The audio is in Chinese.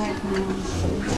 开